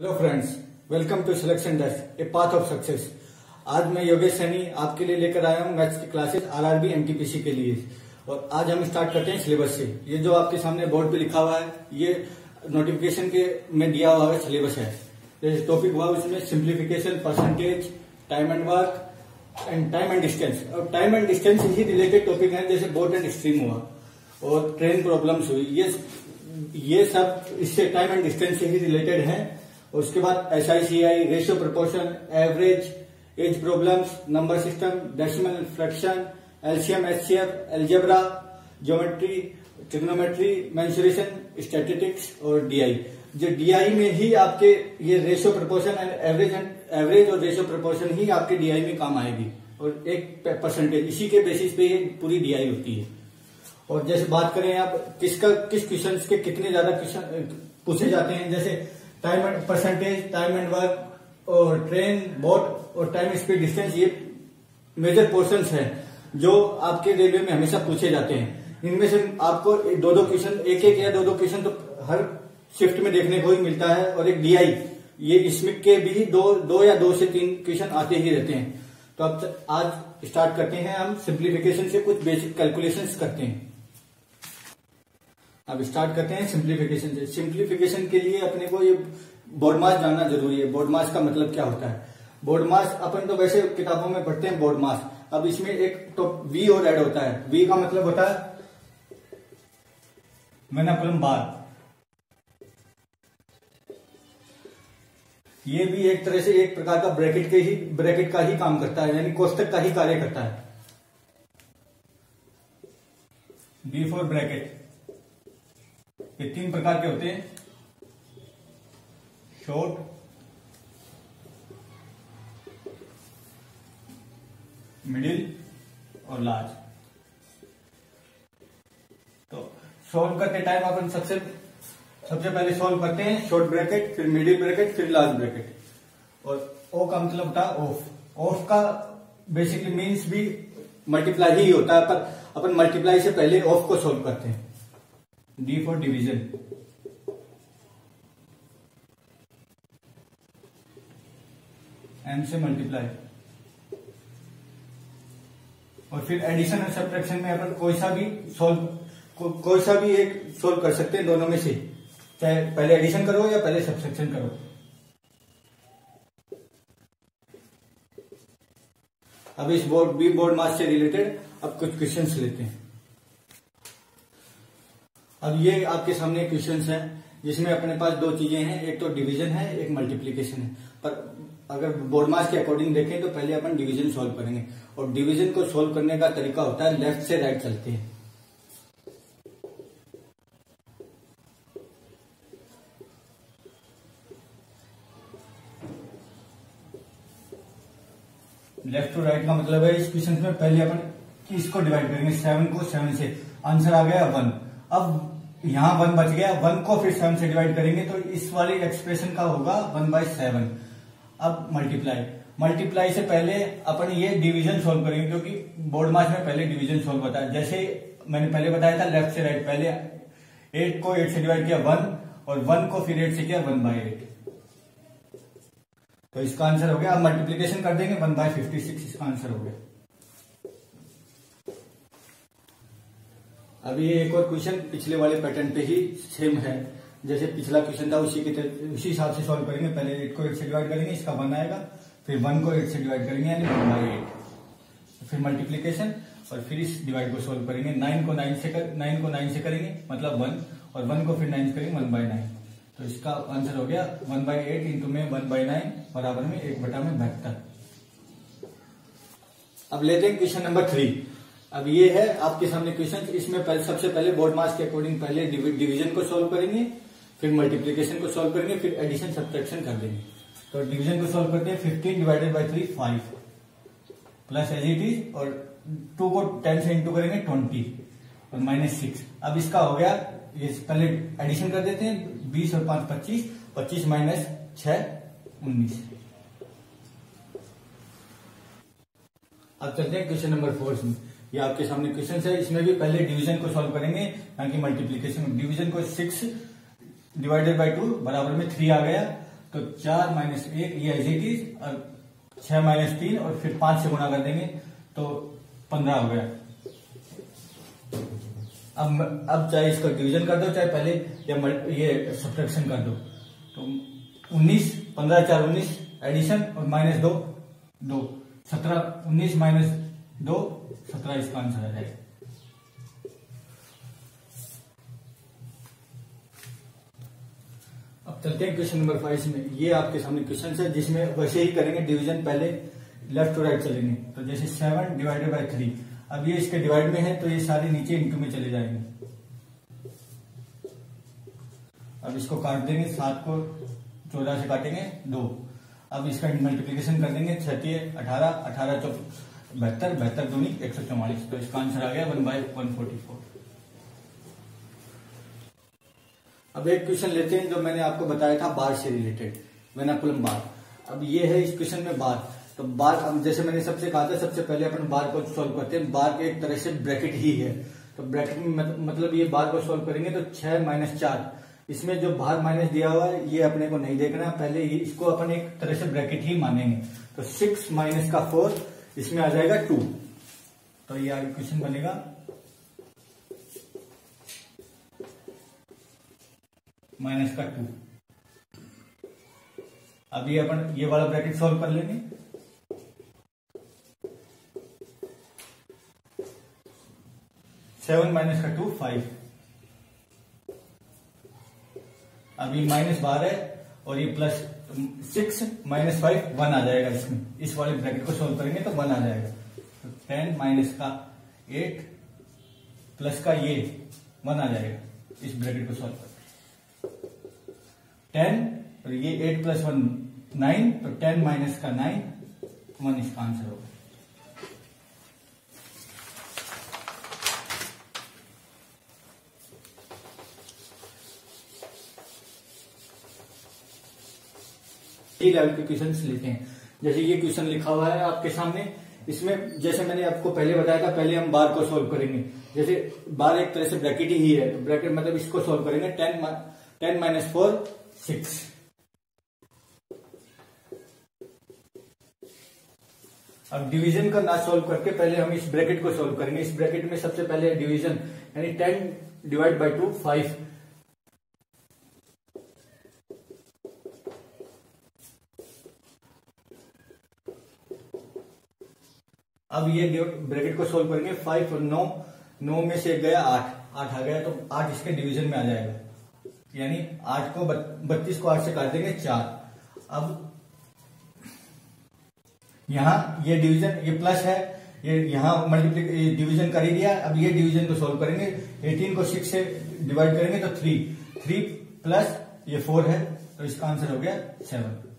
Hello friends welcome to selection desk a path of success आज मैं योगेश सैनी आपके लिए लेकर आया हूँ मैथ्स की क्लासेस आरआरबी एनटीपीसी के लिए। और आज हम स्टार्ट करते हैं सिलेबस से। ये जो आपके सामने बोर्ड पे लिखा हुआ है, ये नोटिफिकेशन के में दिया हुआ है सिलेबस है। जैसे टॉपिक हुआ उसमें simplification percentage time and work and time and distance और टाइम एंड डिस्टेंस ही रिलेटेड टॉपिक है, जैसे बोर्ड एंड स्ट्रीम हुआ, और ट्रेन प्रॉब्लम्स हुई। ये ये सब इससे टाइम एंड डिस्टेंस से ही रिलेटेड है। उसके बाद S I C I ratio proportion average age problems number system decimal fraction LCM HCF algebra geometry trigonometry mensuration statistics और डीआई जो डीआई में ही आपके ये ratio proportion and average and average और रेशियो प्रपोर्शन ही आपके डीआई में काम आएगी। और एक परसेंटेज इसी के बेसिस पे ये पूरी डीआई होती है। और जैसे बात करें आप, किसका, किस क्वेश्चन के कितने ज़्यादा क्वेश्चन पूछे जाते हैं? जैसे time and percentage time and work और ट्रेन बोट और टाइम स्पीड डिस्टेंस ये मेजर पोर्शन है, जो आपके रेलवे में हमेशा पूछे जाते हैं। इनमें से आपको दो दो क्वेश्चन एक एक या दो दो क्वेश्चन तो हर शिफ्ट में देखने को ही मिलता है, और एक डीआई ये इसमें के भी दो दो या दो से तीन क्वेश्चन आते ही रहते हैं। तो अब आज स्टार्ट करते हैं, हम सिंप्लीफिकेशन से कुछ बेसिक कैलकुलेशन करते हैं। अब स्टार्ट करते हैं सिंप्लीफिकेशन से। सिंप्लीफिकेशन के लिए अपने को ये बोर्ड मास जानना ज़रूरी है। बोर्ड मास का मतलब क्या होता है? बोर्ड मास अपन तो वैसे किताबों में पढ़ते हैं बोर्ड मास अब इसमें एक तो वी और एड होता है। वी का मतलब होता है मैनापुलम बार ये भी एक तरह से एक प्रकार का ब्रैकेट के ही ब्रैकेट का ही काम करता है, यानी कोष्टक का ही कार्य करता है। बी फोर ब्रैकेट ये तीन प्रकार के होते हैं। शॉर्ट मिडिल और लार्ज तो सॉल्व करते टाइम अपन सबसे सबसे पहले सॉल्व करते हैं शॉर्ट ब्रैकेट फिर मिडिल ब्रैकेट फिर लार्ज ब्रैकेट और ओ का मतलब है ऑफ़ ऑफ़ का बेसिकली मीन्स भी मल्टीप्लाई ही होता है, पर अपन मल्टीप्लाई से पहले ऑफ़ को सॉल्व करते हैं। डी फॉर डिवीज़न एम से मल्टीप्लाई और फिर एडिशन और सब्ट्रैक्शन में अपन कोई सा भी सोल्व को, कोई सा भी एक सोल्व कर सकते हैं दोनों में से। चाहे पहले एडिशन करो या पहले सब्ट्रैक्शन करो। अब इस बोर्ड बी बोर्ड मास से रिलेटेड अब कुछ क्वेश्चंस लेते हैं। अब ये आपके सामने क्वेश्चन है, जिसमें अपने पास दो चीज़ें हैं, एक तो डिवीज़न है, एक मल्टीप्लीकेशन है। पर अगर बोर्ड मास के अकॉर्डिंग देखें तो पहले अपन डिवीज़न सॉल्व करेंगे। और डिवीज़न को सॉल्व करने का तरीका होता है लेफ़्ट से राइट चलते हैं। लेफ़्ट टू राइट का मतलब है, इस क्वेश्चन में पहले अपन इसको डिवाइड करेंगे? सेवन को सेवन से। आंसर आ गया वन अब यहाँ वन बच गया। वन को फिर सेवन से डिवाइड करेंगे तो इस वाले एक्सप्रेशन का होगा वन बाय सेवन अब मल्टीप्लाई मल्टीप्लाई से पहले अपन ये डिवीज़न सोल्व करेंगे क्योंकि बोर्ड मार्च में पहले डिवीज़न सोल्व है। जैसे मैंने पहले बताया था लेफ़्ट से राइट पहले एट को एट से डिवाइड किया वन और वन को फिर एट से किया वन बाय एट तो इसका आंसर हो गया। अब मल्टीप्लीकेशन कर देंगे वन बाय फिफ्टी सिक्स इसका आंसर हो गया। अभी एक और क्वेश्चन पिछले वाले पैटर्न पे ही सेम है। जैसे पिछला क्वेश्चन था उसी के उसी हिसाब से सॉल्व करेंगे। पहले एट को एट से डिवाइड करेंगे इसका वन आएगा। फिर वन को एट से डिवाइड करेंगे यानी वन बाई एट फिर मल्टीप्लीकेशन और फिर इस डिवाइड को सोल्व करेंगे। नाइन को नाइन से कर, नाइन को नाइन से करेंगे मतलब वन और वन को फिर नाइन से करेंगे वन बाय नाइन तो इसका आंसर हो गया वन बाई एट इंटू में वन बाई नाइन बराबर में एक बटा में बहत्तर अब लेते हैं क्वेश्चन नंबर थ्री अब ये है, आपके सामने क्वेश्चन इसमें पहले, सबसे पहले बोर्ड मार्क्स के अकॉर्डिंग पहले डिवीज़न को सॉल्व करेंगे, फिर मल्टीप्लीकेशन को सॉल्व करेंगे, फिर एडिशन सब्ट्रैक्शन कर देंगे। तो डिवीज़न को सॉल्व करते हैं fifteen divided by three five plus as it is और टू को टेन से इंटू करेंगे ट्वेंटी और माइनस सिक्स अब इसका हो गया, ये पहले एडिशन कर देते हैं, बीस और पाँच, पच्चीस. पच्चीस माइनस छ उन्नीस. अब चलते हैं क्वेश्चन नंबर फोर में ये आपके सामने क्वेश्चन है। इसमें भी पहले डिवीज़न को सॉल्व करेंगे ना कि मल्टीप्लीकेशन डिवीज़न को सिक्स डिवाइडेड बाई टू बराबर में थ्री आ गया। तो चार माइनस एक, ये एज इट इज़ और छह माइनस तीन, और फिर पाँच से गुणा कर देंगे तो पंद्रह हो गया। अब अब चाहे इसका डिवीज़न कर दो, चाहे पहले या ये सब्ट्रैक्शन कर दो। तो उन्नीस, पंद्रह, चार, उन्नीस एडिशन और माइनस दो। दो। सत्रह, उन्नीस माइनस दो, सत्रह इसका आंसर है। अब चलते हैं क्वेश्चन नंबर फाइव में ये आपके सामने क्वेश्चन है, जिसमें वैसे ही करेंगे डिवीज़न पहले लेफ़्ट टू राइट चलेंगे। तो जैसे सेवन डिवाइडेड बाय थ्री अब ये इसके डिवाइड में है तो ये सारे नीचे इंटू में चले जाएँगे। अब इसको काट देंगे, सात को चौदह से काटेंगे, दो। अब इसका मल्टीप्लीकेशन कर देंगे छत्तीस अठारह अठारह चौ बहत्तर बहत्तर दूनी एक सौ चौवालीस तो इसका आंसर आ गया one by one forty four अब एक क्वेश्चन लेते हैं, जो मैंने आपको बताया था बार से रिलेटेड वेनाकुलम बार अब ये है इस क्वेश्चन में बार तो बार जैसे मैंने सबसे कहा था, सबसे पहले अपन बार को सॉल्व करते हैं। बार के एक तरह से ब्रैकेट ही है। तो ब्रैकेट में मतलब ये बार को सॉल्व करेंगे तो छह माइनस चार। इसमें जो बाहर माइनस दिया हुआ है, ये अपने को नहीं देखना। पहले इसको अपन एक तरह से ब्रैकेट ही मानेंगे। तो सिक्स माइनस का फोर इसमें आ जाएगा टू। तो ये आगे क्वेश्चन बनेगा। माइनस का टू। अब ये अपन ये वाला ब्रैकेट सॉल्व कर लेंगे। सेवन माइनस का टू, फाइव। अभी माइनस बारह और ये plus six minus five one आ जाएगा इसमें। इस वाले ब्रैकेट को सोल्व करेंगे तो वन आ जाएगा। तो टेन माइनस का एट प्लस का ये वन आ जाएगा इस ब्रैकेट को सोल्व करके। टेन और ये एट प्लस वन नाइन तो टेन माइनस का नाइन वन इसका आंसर होगा। लेवल के क्वेश्चन लेते हैं। जैसे ये क्वेश्चन लिखा हुआ है आपके सामने। इसमें जैसे मैंने आपको पहले बताया था, पहले हम बार को सॉल्व करेंगे। जैसे बार एक तरह से ब्रैकेट ही है तो ब्रैकेट मतलब इसको सॉल्व करेंगे। Ten ten minus four six अब डिवीज़न का ना सॉल्व करके पहले हम इस ब्रैकेट को सॉल्व करेंगे। इस ब्रैकेट में सबसे पहले डिवीज़न यानी ten divide by two five अब ये ब्रैकेट को सोल्व करेंगे फाइव और नौ नौ में से गया, आठ आठ आ गया तो आठ इसके डिवीज़न में आ जाएगा। यानी आठ को बत्तीस को आठ से काट देंगे, चार। अब यहाँ ये डिवीज़न ये प्लस है, ये यहाँ मल्टीप्ली डिवीज़न कर ही दिया, अब ये डिवीज़न को सोल्व करेंगे एटीन को सिक्स से डिवाइड करेंगे तो थ्री थ्री प्लस ये फोर है तो इसका आंसर हो गया सेवन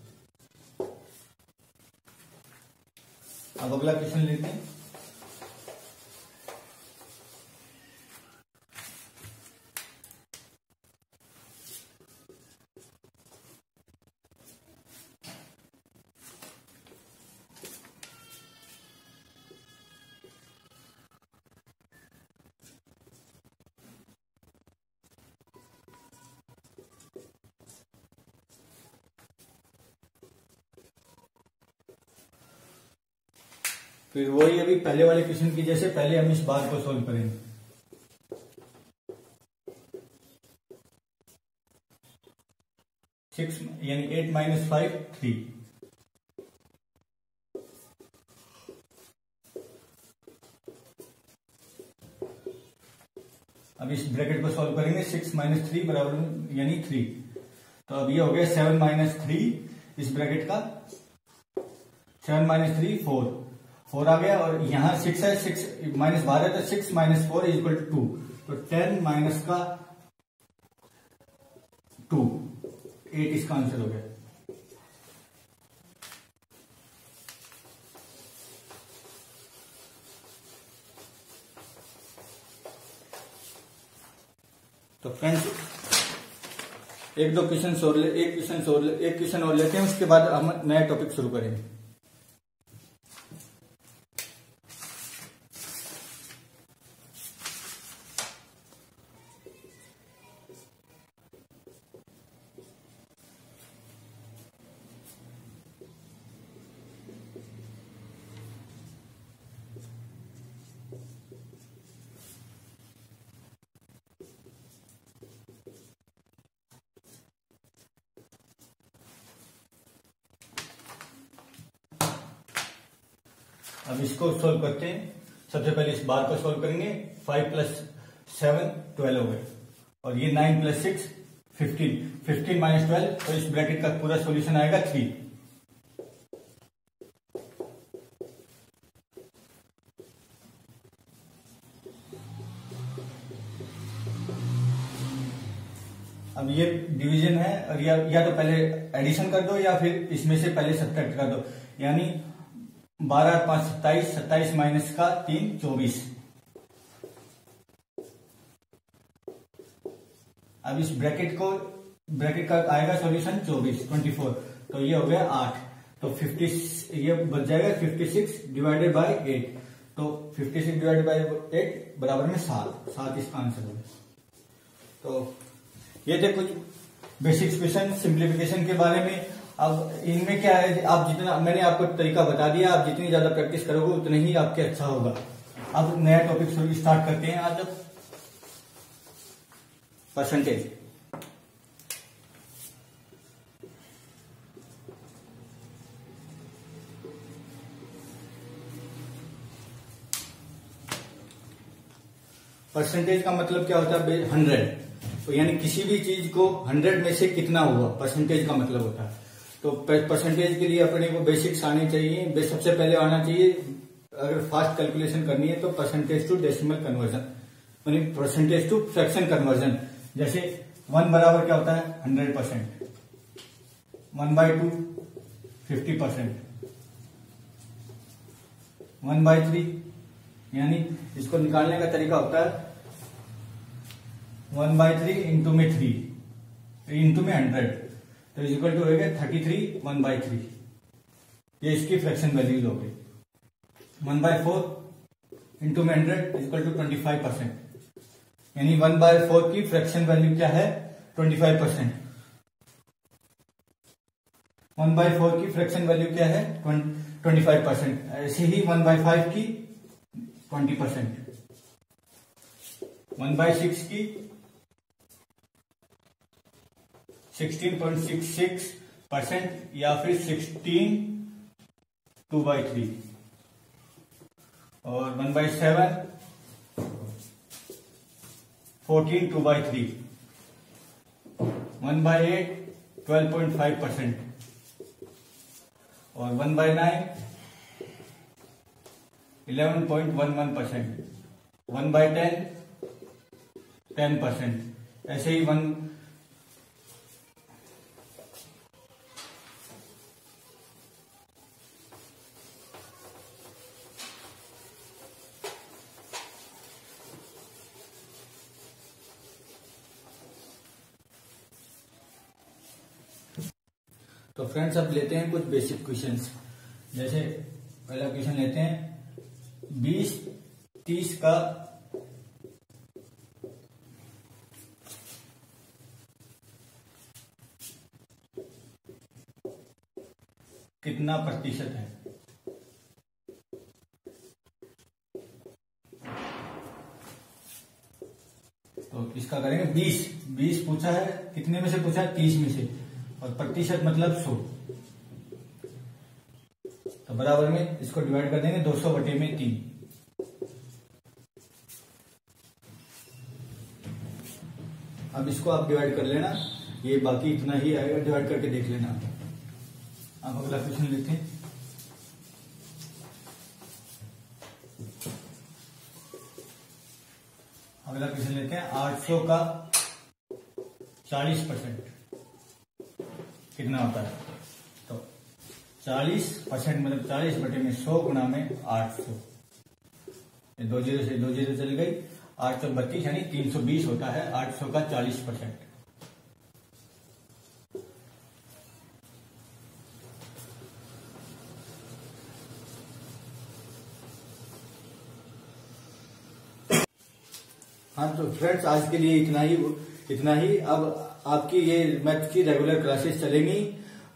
अब अगला क्वेश्चन लेते हैं। फिर वही अभी पहले वाले क्वेश्चन की जैसे पहले हम इस बात को सोल्व करेंगे सिक्स यानी एट माइनस फाइव थ्री अब इस ब्रैकेट को सॉल्व करेंगे सिक्स माइनस थ्री बराबर यानी थ्री तो अब ये हो गया सेवन माइनस थ्री इस ब्रैकेट का। Seven minus three four four आ गया और यहाँ सिक्स है सिक्स माइनस बारह तो six minus four is equal to तो टेन माइनस का टू एट इसका आंसर हो गया. तो फ्रेंड्स एक दो क्वेश्चन और ले, एक क्वेश्चन और ले, एक क्वेश्चन और लेते हैं, उसके बाद हम नया टॉपिक शुरू करेंगे. अब इसको सोल्व करते हैं। सबसे पहले इस बार को सोल्व करेंगे। फाइव प्लस सेवन ट्वेल्व हो गए। और ये nine plus six fifteen fifteen minus twelve तो इस ब्रैकेट का पूरा सॉल्यूशन आएगा थ्री अब ये डिवीज़न है और या, या तो पहले एडिशन कर दो या फिर इसमें से पहले सब्ट्रैक्ट कर दो। यानी बारह पाँच सत्ताईस सत्ताईस माइनस का तीन, चौबीस। अब इस ब्रैकेट को, ब्रैकेट का आएगा सॉल्यूशन चौबीस, ट्वेंटी फोर। तो ये हो गया आठ। तो फिफ्टी ये बच जाएगा fifty six divided by eight. तो fifty six divided by eight बराबर में सात। सात इसका आंसर होगा तो ये थे कुछ बेसिक क्वेश्चन सिंप्लीफिकेशन के बारे में। अब इनमें क्या है? आप जितना, मैंने आपको तरीका बता दिया, आप जितनी ज़्यादा प्रैक्टिस करोगे, उतना ही आपके अच्छा होगा। अब नया टॉपिक स्टार्ट करते हैं आज। परसेंटेज परसेंटेज का मतलब क्या होता है? हंड्रेड तो यानी किसी भी चीज़ को हंड्रेड में से कितना हुआ परसेंटेज का मतलब होता है। तो परसेंटेज के लिए अपने को बेसिक्स आने चाहिए। सबसे पहले आना चाहिए, अगर फास्ट कैलकुलेशन करनी है तो परसेंटेज टू डेसिमल कन्वर्जन यानी परसेंटेज टू फ्रैक्शन कन्वर्जन जैसे वन बराबर क्या होता है? Hundred percent one by two fifty percent one by three यानी इसको निकालने का तरीका होता है वन बाई थ्री इंटू में थ्री इंटू में हंड्रेड तो इक्वल टू हो गया thirty three, one by three. ये इसकी फ्रैक्शन वैल्यूज़ हो गई। वन बाय फोर इंटू में hundred equal to twenty five percent यानी वन बाय फोर की फ्रैक्शन वैल्यू क्या है? Twenty five percent one by four की फ्रैक्शन वैल्यू क्या है? ट्वेंटी फाइव परसेंट ऐसे ही वन बाय फाइव की twenty percent. One by six की 16.66 परसेंट या फिर 16 टू बाई थ्री और one by seven fourteen two by three one by eight twelve point five percent और one by nine eleven point one one percent one by ten ten percent ऐसे ही one तो friends अब लेते हैं कुछ basic question जैसे पहला क्वेश्चन लेते हैं, बीस तीस का कितना प्रतिशत है? तो इसका करेंगे? बीस। बीस पूछा है, कितने में से पूछा है? तीस में से। और प्रतिशत मतलब सौ। तो बराबर में इसको डिवाइड कर देंगे 200 बटे में तीन। अब इसको आप डिवाइड कर लेना, ये बाकी इतना ही आएगा डिवाइड करके देख लेना आप। अगला क्वेश्चन लेते हैं। अगला क्वेश्चन लेते हैं 800 का 40 परसेंट। कितना होता है? तो 40 परसेंट मतलब 40 बटे में 100 गुना में 800 दो ज़ीरो से, दो ज़ीरो चली गई। आठ सौ बत्तीस यानी 320 होता है 800 का 40 परसेंट। हाँ तो फ्रेंड्स, आज के लिए इतना ही इतना ही। अब आपकी ये मैथ की रेगुलर क्लासेस चलेंगी।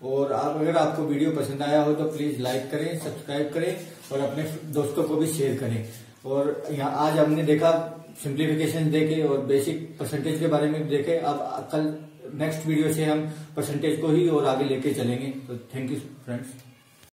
और आप, अगर आपको वीडियो पसंद आया हो तो प्लीज़ लाइक करें सब्सक्राइब करें और अपने दोस्तों को भी शेयर करें। और यहाँ, आज हमने देखा सिंप्लीफिकेशन देखे और बेसिक परसेंटेज के बारे में देखे। अब कल नेक्स्ट वीडियो से हम परसेंटेज को ही और आगे लेके चलेंगे। तो थैंक यू फ्रेंड्स